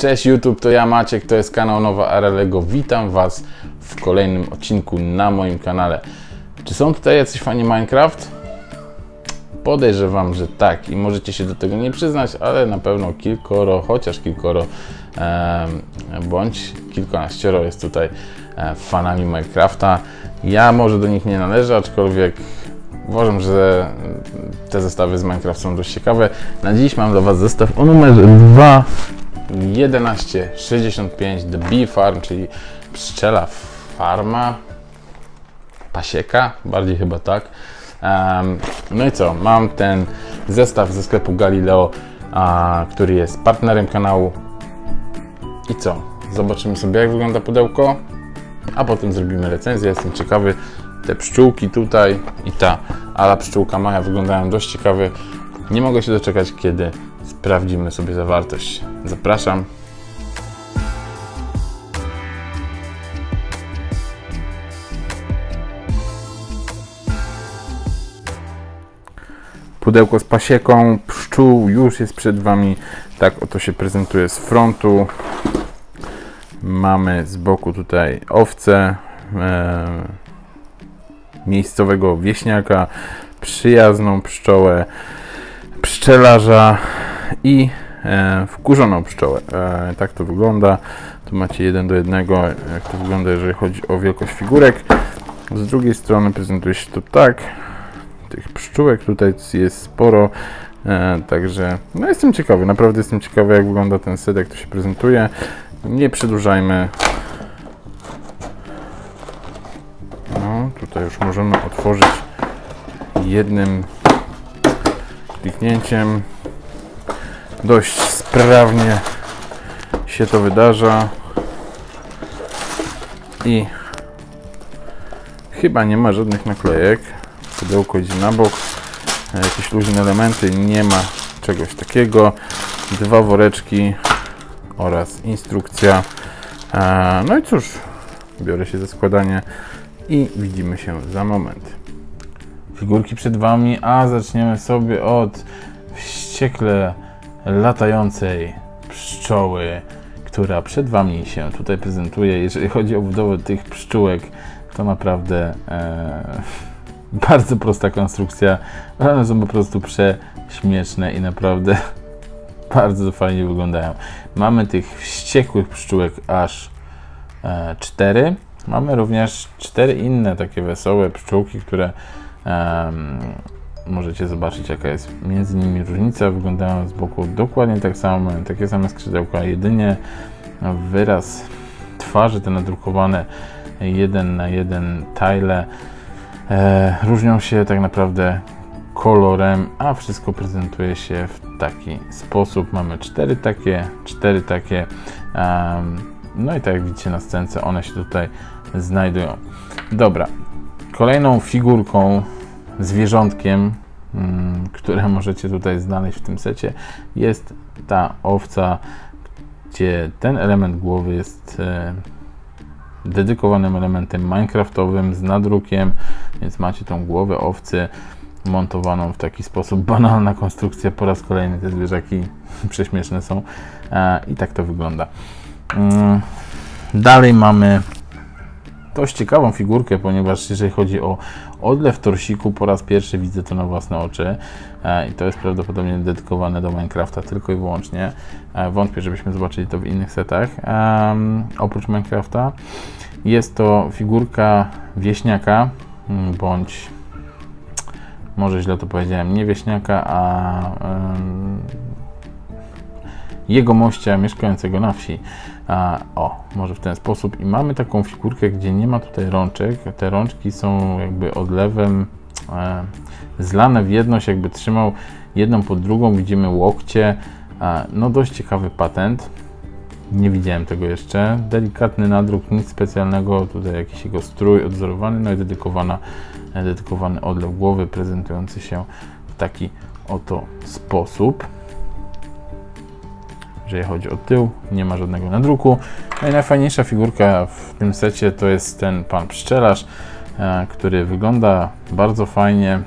Cześć YouTube, to ja Maciek, to jest kanał Nowa Era Lego. Witam Was w kolejnym odcinku na moim kanale. Czy są tutaj jacyś fani Minecraft? Podejrzewam, że tak i możecie się do tego nie przyznać, ale na pewno kilkoro, chociaż kilkoro e, bądź kilkanaścioro jest tutaj e, fanami Minecrafta. Ja może do nich nie należę, aczkolwiek uważam, że te zestawy z Minecraft są dość ciekawe. Na dziś mam dla Was zestaw o numerze 2 1165 The Bee Farm, czyli pszczela farma, pasieka, bardziej chyba tak. Um, no i co, mam ten zestaw ze sklepu Galileo, a, który jest partnerem kanału. I co, zobaczymy sobie jak wygląda pudełko, a potem zrobimy recenzję. Jestem ciekawy, te pszczółki tutaj i ta ala pszczółka Maja wyglądają dość ciekawie. Nie mogę się doczekać, kiedy sprawdzimy sobie zawartość. Zapraszam. Pudełko z pasieką pszczół już jest przed Wami. Tak oto się prezentuje z frontu. Mamy z boku tutaj owce, e, miejscowego wieśniaka, przyjazną pszczołę, pszczelarza i e, wkurzoną pszczołę. E, tak to wygląda. Tu macie jeden do jednego, jak to wygląda, jeżeli chodzi o wielkość figurek. Z drugiej strony prezentuje się to tak. Tych pszczółek tutaj jest sporo, e, także no jestem ciekawy, naprawdę jestem ciekawy jak wygląda ten set, jak to się prezentuje. Nie przedłużajmy. No, tutaj już możemy otworzyć jednym kliknięciem. Dość sprawnie się to wydarza. I chyba nie ma żadnych naklejek. Pudełko idzie na bok. Jakieś luźne elementy. Nie ma czegoś takiego. Dwa woreczki oraz instrukcja. No i cóż, biorę się za składanie i widzimy się za moment. Figurki przed Wami, a zaczniemy sobie od wściekle latającej pszczoły, która przed Wami się tutaj prezentuje. Jeżeli chodzi o budowę tych pszczółek, to naprawdę e, bardzo prosta konstrukcja. One są po prostu prześmieszne i naprawdę bardzo fajnie wyglądają. Mamy tych wściekłych pszczółek aż e, cztery. Mamy również cztery inne takie wesołe pszczółki, które możecie zobaczyć jaka jest między nimi różnica. Wyglądają z boku dokładnie tak samo, mają takie same skrzydełka, jedynie wyraz twarzy te nadrukowane jeden na jeden tile e, różnią się tak naprawdę kolorem, a wszystko prezentuje się w taki sposób. Mamy cztery takie, cztery takie. Um, no i tak jak widzicie na scence, one się tutaj znajdują. Dobra, kolejną figurką, zwierzątkiem, które możecie tutaj znaleźć w tym secie, jest ta owca, gdzie ten element głowy jest e, dedykowanym elementem minecraftowym z nadrukiem, więc macie tą głowę owcy montowaną w taki sposób. Banalna konstrukcja po raz kolejny, te zwierzaki prześmieszne są e, i tak to wygląda. Mm, dalej mamy dość ciekawą figurkę, ponieważ jeżeli chodzi o odlew torsiku, po raz pierwszy widzę to na własne oczy e, i to jest prawdopodobnie dedykowane do Minecrafta tylko i wyłącznie. E, wątpię, żebyśmy zobaczyli to w innych setach. Oprócz Minecrafta jest to figurka wieśniaka, mm, bądź może źle to powiedziałem, nie wieśniaka, a jego mościa mieszkającego na wsi. A, o, może w ten sposób. I mamy taką figurkę, gdzie nie ma tutaj rączek. Te rączki są jakby odlewem e, zlane w jedność, jakby trzymał jedną pod drugą. Widzimy łokcie. E, no dość ciekawy patent. Nie widziałem tego jeszcze. Delikatny nadruk, nic specjalnego. Tutaj jakiś jego strój odzorowany, no i dedykowana, dedykowany odlew głowy prezentujący się w taki oto sposób jeżeli chodzi o tył, nie ma żadnego nadruku. No i najfajniejsza figurka w tym secie to jest ten pan pszczelarz, e, który wygląda bardzo fajnie.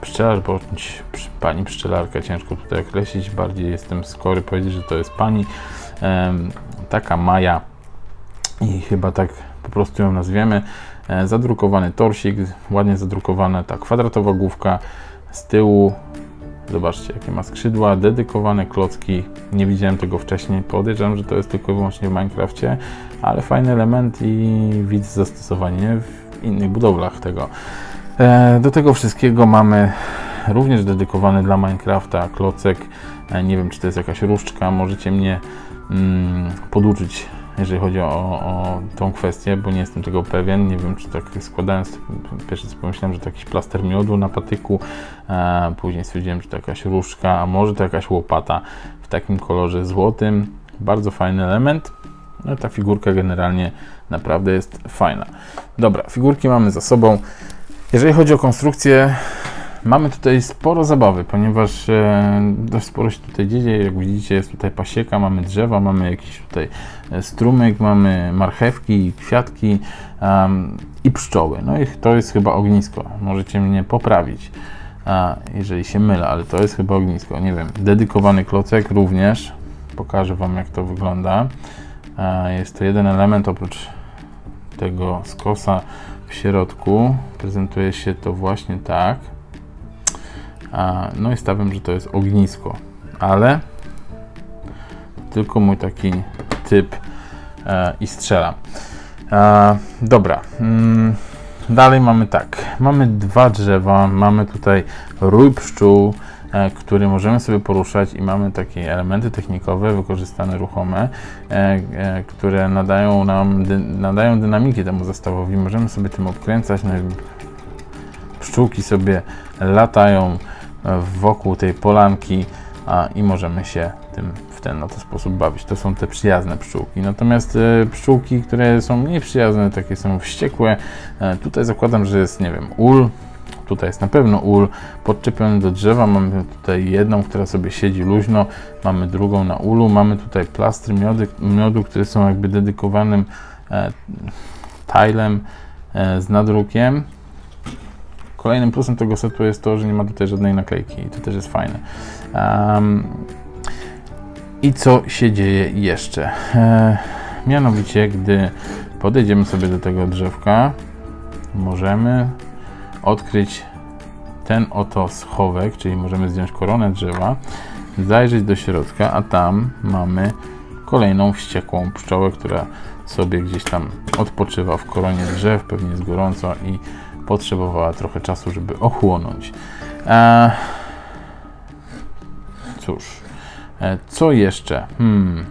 Pszczelarz bądź pani pszczelarka, ciężko tutaj określić, bardziej jestem skory powiedzieć, że to jest pani. taka Maja i chyba tak po prostu ją nazwiemy. E, zadrukowany torsik, ładnie zadrukowana ta kwadratowa główka z tyłu. Zobaczcie, jakie ma skrzydła, dedykowane klocki. Nie widziałem tego wcześniej. Podejrzewam, że to jest tylko i wyłącznie w Minecrafcie, ale fajny element i widzę zastosowanie w innych budowlach tego. E, do tego wszystkiego mamy również dedykowany dla Minecrafta klocek. E, nie wiem, czy to jest jakaś różdżka. Możecie mnie mm, poduczyć jeżeli chodzi o, o tą kwestię, bo nie jestem tego pewien. Nie wiem, czy tak składając, pierwszy co pomyślałem, że to jakiś plaster miodu na patyku, e, później stwierdziłem, że to jakaś różdżka, a może to jakaś łopata w takim kolorze złotym. Bardzo fajny element. No, ta figurka generalnie naprawdę jest fajna. Dobra, figurki mamy za sobą. Jeżeli chodzi o konstrukcję, Mamy tutaj sporo zabawy, ponieważ e, dość sporo się tutaj dzieje. Jak widzicie, jest tutaj pasieka, mamy drzewa, mamy jakiś tutaj e, strumyk, mamy marchewki, kwiatki i pszczoły. No i to jest chyba ognisko. Możecie mnie poprawić, jeżeli się mylę, ale to jest chyba ognisko. Nie wiem, dedykowany klocek również. Pokażę Wam, jak to wygląda. Jest to jeden element oprócz tego skosa w środku. Prezentuje się to właśnie tak. No i stawiam, że to jest ognisko, ale tylko mój taki typ e, i strzelam. E, dobra. Mm, dalej mamy tak. Mamy dwa drzewa, mamy tutaj rój pszczół, e, który możemy sobie poruszać i mamy takie elementy technikowe wykorzystane ruchome, które nadają nam nadają dynamiki temu zestawowi. Możemy sobie tym odkręcać, no pszczółki sobie latają wokół tej polanki i możemy się tym w ten oto sposób bawić. To są te przyjazne pszczółki. Natomiast e, pszczółki, które są mniej przyjazne, takie są wściekłe, e, tutaj zakładam, że jest, nie wiem, ul, tutaj jest na pewno ul podczepiony do drzewa. Mamy tutaj jedną, która sobie siedzi luźno, mamy drugą na ulu, mamy tutaj plastry miody, miodu, które są jakby dedykowanym e, tilem e, z nadrukiem. Kolejnym plusem tego setu jest to, że nie ma tutaj żadnej naklejki i to też jest fajne. Um, I co się dzieje jeszcze? E, mianowicie, gdy podejdziemy sobie do tego drzewka, możemy odkryć ten oto schowek, czyli możemy zdjąć koronę drzewa, zajrzeć do środka, a tam mamy kolejną wściekłą pszczołę, która sobie gdzieś tam odpoczywa w koronie drzew, pewnie jest gorąco i potrzebowała trochę czasu, żeby ochłonąć. E, cóż, e, co jeszcze? Hmm.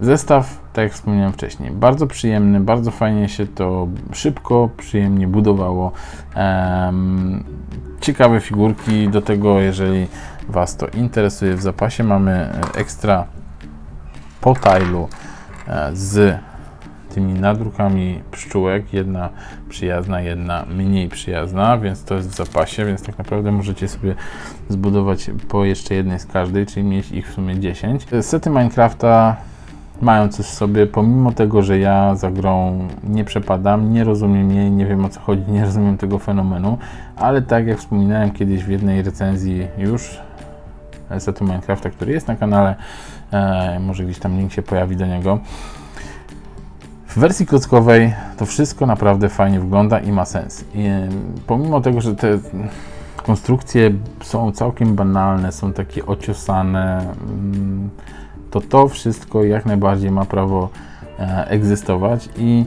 Zestaw, tak jak wspomniałem wcześniej, bardzo przyjemny, bardzo fajnie się to szybko, przyjemnie budowało. ciekawe figurki, do tego jeżeli Was to interesuje, w zapasie mamy ekstra po tilu e, z tymi nadrukami pszczółek, jedna przyjazna, jedna mniej przyjazna, więc to jest w zapasie, więc tak naprawdę możecie sobie zbudować po jeszcze jednej z każdej, czyli mieć ich w sumie 10. Sety Minecrafta mają coś w sobie, pomimo tego, że ja za grą nie przepadam, nie rozumiem jej, nie wiem o co chodzi, nie rozumiem tego fenomenu, ale tak jak wspominałem kiedyś w jednej recenzji już setu Minecrafta, który jest na kanale, e, może gdzieś tam link się pojawi do niego, w wersji klockowej to wszystko naprawdę fajnie wygląda i ma sens. I pomimo tego, że te konstrukcje są całkiem banalne, są takie ociosane, mm, to to wszystko jak najbardziej ma prawo e, egzystować i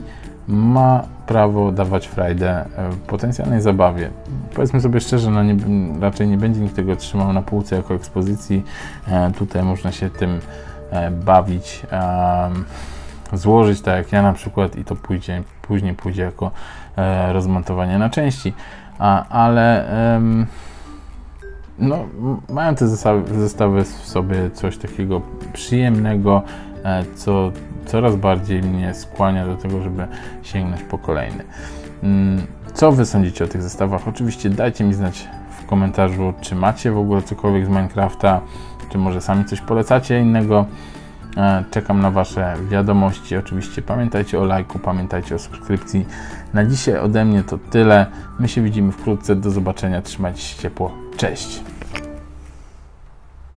ma prawo dawać frajdę e, potencjalnej zabawie. Powiedzmy sobie szczerze, no nie, raczej nie będzie nikt tego trzymał na półce jako ekspozycji. E, tutaj można się tym bawić złożyć, tak jak ja na przykład, i to pójdzie, później pójdzie jako e, rozmontowanie na części. A, ale e, no, mają te zestawy, zestawy w sobie coś takiego przyjemnego, e, co coraz bardziej mnie skłania do tego, żeby sięgnąć po kolejny. Mm, co Wy sądzicie o tych zestawach? Oczywiście dajcie mi znać w komentarzu, czy macie w ogóle cokolwiek z Minecrafta, czy może sami coś polecacie innego. E, czekam na Wasze wiadomości. Oczywiście pamiętajcie o lajku, pamiętajcie o subskrypcji. Na dzisiaj ode mnie to tyle. My się widzimy wkrótce. Do zobaczenia. Trzymajcie się ciepło. Cześć.